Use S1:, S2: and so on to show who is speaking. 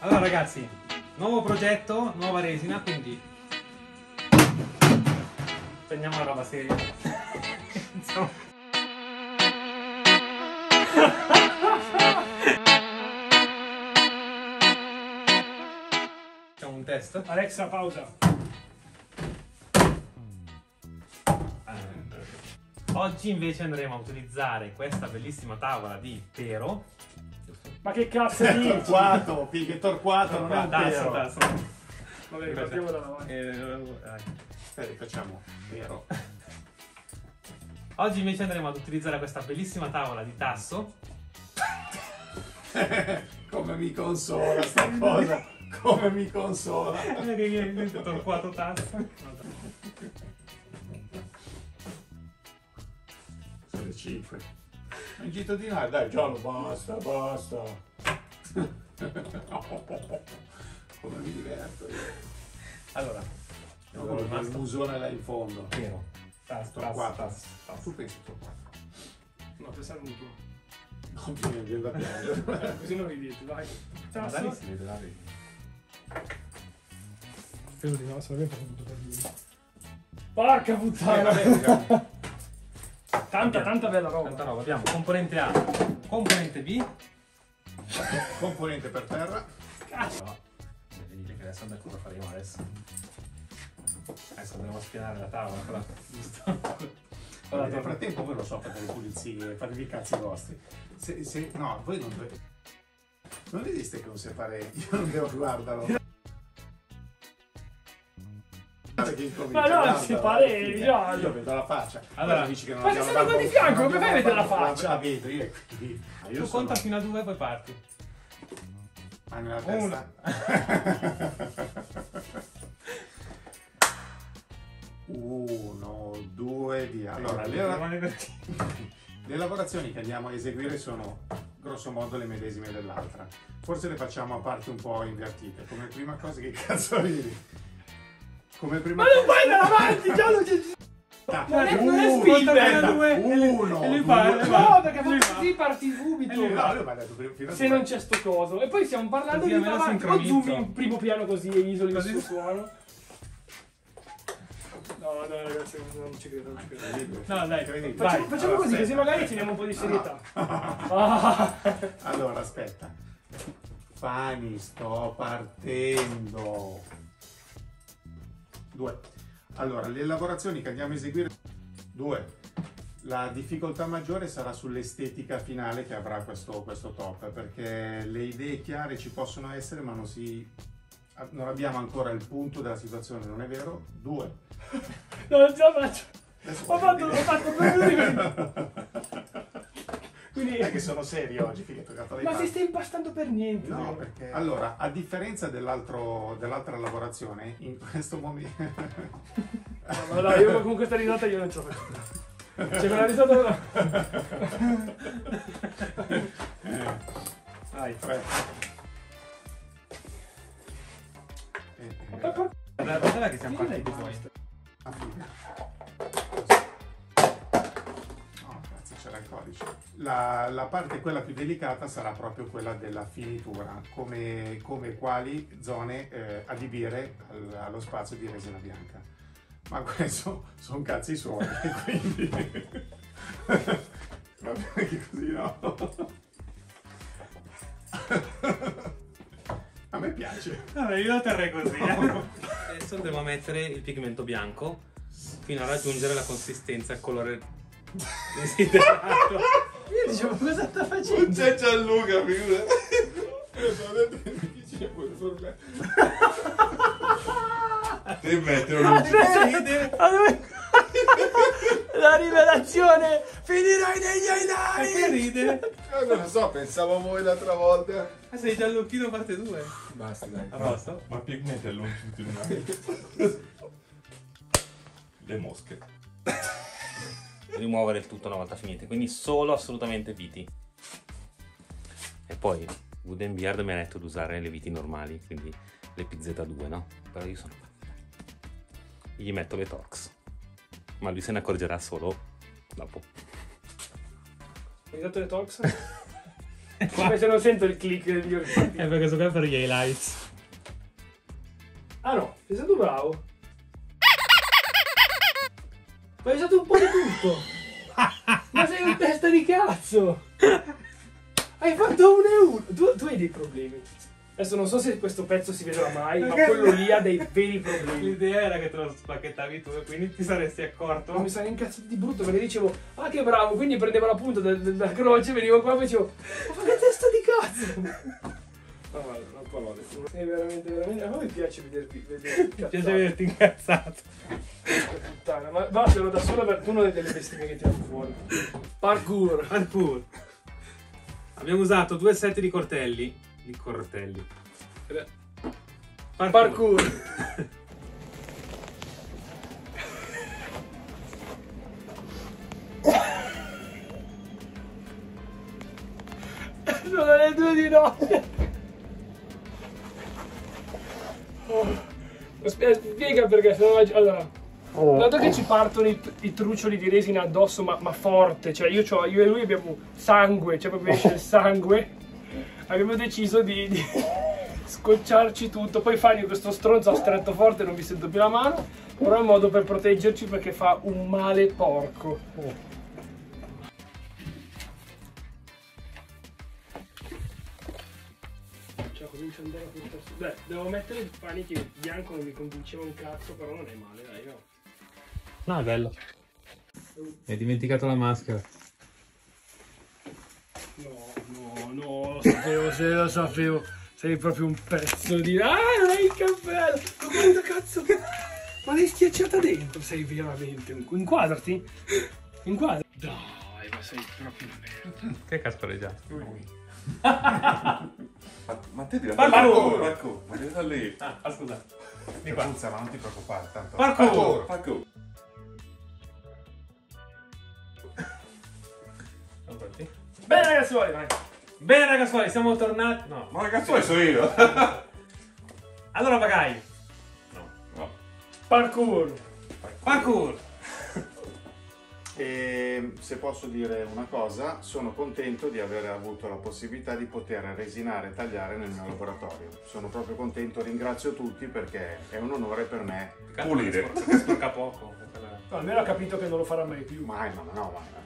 S1: Allora ragazzi, nuovo progetto, nuova resina, quindi prendiamo la roba seria. Insomma. Facciamo un test.
S2: Alexa, pausa.
S1: Oggi invece andremo a utilizzare questa bellissima tavola di pero.
S2: Ma che cazzo dici?
S3: Torquato, pighe torquato, non è un
S1: Tasso,
S3: vero.
S1: tasso.
S2: Vabbè, partiamo da davanti.
S1: Eh, dai.
S3: Aspetta, facciamo vero.
S1: Oggi invece andremo ad utilizzare questa bellissima tavola di tasso.
S3: Come mi consola sta cosa. Come mi consola.
S1: Vedi che è torquato tasso.
S3: Sono le 5. Un gito di là, dai Giallo, basta, basta. Come mi diverto io.
S1: Allora,
S3: Allora, il musone là in fondo.
S1: pero. Tasto, tasto,
S3: Torquato.
S1: tasto.
S3: Tu pensi torquato?
S2: No, pensavo un tuo.
S3: Non mi viene da piangere.
S2: Così non ridete, vai.
S1: Ma
S2: Tasso.
S1: dai, si vede, dai.
S2: Spero di no, sarebbe potuto per lui. Porca puttana! Tanta, tanta bella roba.
S1: Tanta roba. Abbiamo componente A, componente B.
S3: Componente per terra.
S1: Cazzo. Vedi che adesso andremo cosa faremo adesso. Adesso andremo a spianare la tavola, però. Giusto?
S3: Allora, nel frattempo voi lo so, fate le pulizie, fatevi i cazzi vostri. Se, se, no, voi non dovete... Non esiste che non si fare... Io non devo guardarlo. Guarda che incomincia,
S2: Ma no,
S3: guardalo.
S2: si pare, Giallo.
S3: Io vedo la faccia.
S1: Allora,
S3: dici che non
S2: ma se sei qua
S3: barba-
S2: di fianco,
S3: non
S2: come fai a vedere la faccia?
S3: La vedo, io qui. Ma io
S1: Tu
S3: sono...
S1: conta fino a due e poi parti.
S3: Ah, nella
S1: Uno.
S3: testa? Uno, due, via. Allora, le, le lavorazioni che andiamo a eseguire sono grosso modo le medesime dell'altra. Forse le facciamo a parti un po' invertite. Come prima cosa, che cazzo ridi? Come prima
S2: Ma non vai andare avanti, Giallo! che-
S3: Ah,
S2: non è- non è
S3: uno,
S2: Spielberg.
S1: Due,
S3: uno,
S1: e lui
S3: due,
S1: parla,
S3: tre.
S1: va.
S2: No, perché
S1: Lui
S2: fa così parti subito.
S1: Lui
S3: No, lui mi ha detto fino- fino a
S2: Se
S3: due.
S2: non c'è sto coso. E poi stiamo parlando di
S1: almeno
S2: avanti. O zoom in primo piano così e isoli
S1: Così.
S2: il suo suono. No, no, ragazzi, non ci credo, non ci credo.
S1: No, dai,
S3: Incredibile.
S1: vai.
S2: Facciamo, facciamo
S3: allora,
S2: così,
S3: aspetta.
S2: così magari teniamo un po' di serietà. Ah.
S3: Allora, aspetta. Fani, sto partendo. Due. Allora, le lavorazioni che andiamo a eseguire. Due. La difficoltà maggiore sarà sull'estetica finale che avrà questo, questo top, perché le idee chiare ci possono essere, ma non si. Non abbiamo ancora il punto della situazione, non è vero? Due.
S2: No, non ce la faccio. Ho fatto, ho fatto due minuti Quindi...
S3: È che sono serio oggi, figa, toccato dai
S2: Ma si sta impastando per niente.
S3: No, perché... Allora, a differenza dell'altro- dell'altra lavorazione, in questo momento...
S2: No, no, dai, io con questa risata io non ce la faccio. Cioè, quella risata...
S3: Dai, tre. Eh, eh,
S1: dov'è che siamo partiti poi?
S3: La, la parte, quella più delicata, sarà proprio quella della finitura, come, come quali zone eh, adibire al- allo spazio di resina bianca. Ma questo sono cazzi suoi, quindi... Va bene che così no? A me piace.
S1: Vabbè, io lo terrei così. eh. Adesso devo mettere il pigmento bianco fino a raggiungere la consistenza e il colore desiderato.
S2: Io dicevo, cosa sta facendo?
S4: Non c'è Gianluca, figura. Devi metterlo
S2: Ah,
S4: lì.
S1: Ride.
S2: La rivelazione! Finirai negli
S1: E che ride?
S4: Eh, Non lo so, pensavo a voi l'altra volta.
S1: Ah, sei Gianluchino parte 2.
S4: Basta, dai.
S1: A posto?
S5: Ma pigmento è longitudinale. Le mosche.
S1: Rimuovere il tutto una volta finite, quindi solo assolutamente viti. E poi Wooden Beard mi ha detto di usare le viti normali, quindi le PZ2, no? Però io sono Gli metto le Torx. Ma lui se ne accorgerà solo dopo.
S2: Hai dato le? Come se non sento il click del mio
S1: È perché sono qua per gli highlights.
S2: Ah no, sei stato bravo. Ma hai usato un po' di tutto. Ma sei un testa di cazzo. Hai fatto un e uno. Tu, tu hai dei problemi. Adesso non so se questo pezzo si vedrà mai, ma quello lì ha dei veri problemi.
S1: L'idea era che te lo spacchettavi tu e quindi ti saresti accorto.
S2: Ma mi sono incazzato di brutto perché dicevo, ah che bravo, quindi prendevo la punta del- del- della croce, venivo qua e facevo, ma che testa di cazzo! Guarda, non parole. È veramente, veramente, a me piace vederti, vederti
S1: Mi piace averti incazzato.
S2: puttana, ma vattelo da sola per hai delle bestemmie che tirano fuori. Parkour.
S1: Parkour. Abbiamo usato due set di cortelli. Di cortelli.
S2: Parkour. Sono le due di notte. Spiega perché sennò allora. Dato che ci partono i, i truccioli di resina addosso, ma, ma forte, cioè io, c'ho- io e lui abbiamo sangue, cioè proprio esce il sangue, abbiamo deciso di, di scocciarci tutto. Poi Fagno questo stronzo ha stretto forte, non vi sento più la mano, però è un modo per proteggerci perché fa un male porco. Cioè comincia ad andare a portarsi. Beh, devo mettere il pani che il bianco non mi convinceva un cazzo, però non è male, dai, no.
S1: No, è bello. Hai dimenticato la maschera.
S2: No, no, no, lo sapevo, se lo sapevo. Sei proprio un pezzo di. Ah, non hai il cappello! Ma guarda cazzo! Ma l'hai schiacciata dentro, sei veramente un. Inquadrati? Inquadra. Dai, ma sei proprio un merda.
S1: Che caspareggiato?
S5: Ma, ma te devi
S1: Parkour!
S5: Parkour! Ma devi da lì!
S1: Ah, ah, scusa.
S3: Ti puzza, ma non ti preoccupare, tanto.
S1: Parkour!
S5: Parkour!
S1: Pronti?
S2: Bene, ragazzi, vai.
S1: Bene ragazzuoli, siamo tornati. No.
S5: Ma ragazzi, poi sono io!
S1: Allora pagai.
S5: No.
S2: Parkour.
S1: Parkour.
S3: E se posso dire una cosa, sono contento di aver avuto la possibilità di poter resinare e tagliare nel mio laboratorio. Sono proprio contento, ringrazio tutti perché è un onore per me.
S5: Pulire.
S1: Sporca poco.
S2: No, almeno ha capito che non lo farà mai più.
S3: Mai, no, no, no, ma